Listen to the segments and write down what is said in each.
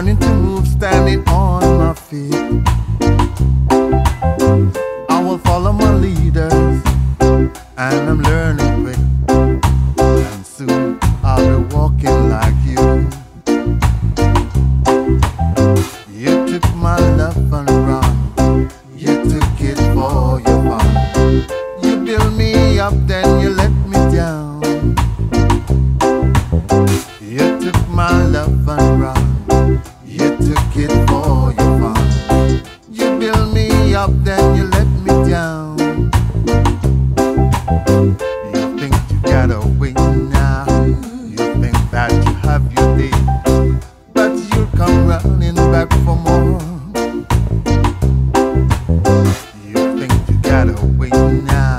Learning to move, standing on my feet. I will follow my leaders, and I'm learning up, then you let me down. You think you got away now. You think that you have your day. But you come running back for more. You think you got away now.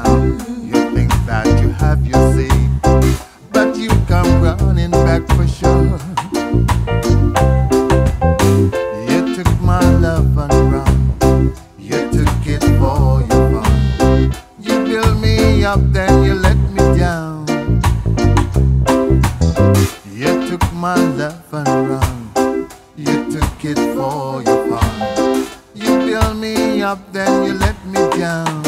It for. You build me up, then you let me down. You took my love and run. You took it for your fun. You build me up, then you let me down.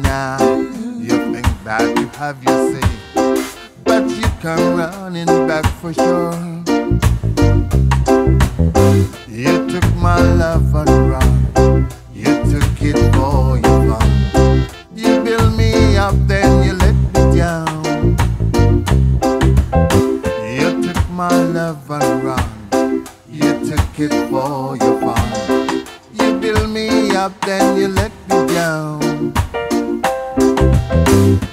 now. You think that you have your say, but you come running back for sure. You took my love and run. You took it for your fun. You build me up, then you let me down. You took my love and run. You took it for your fun. You build me up, then you let me down. Thank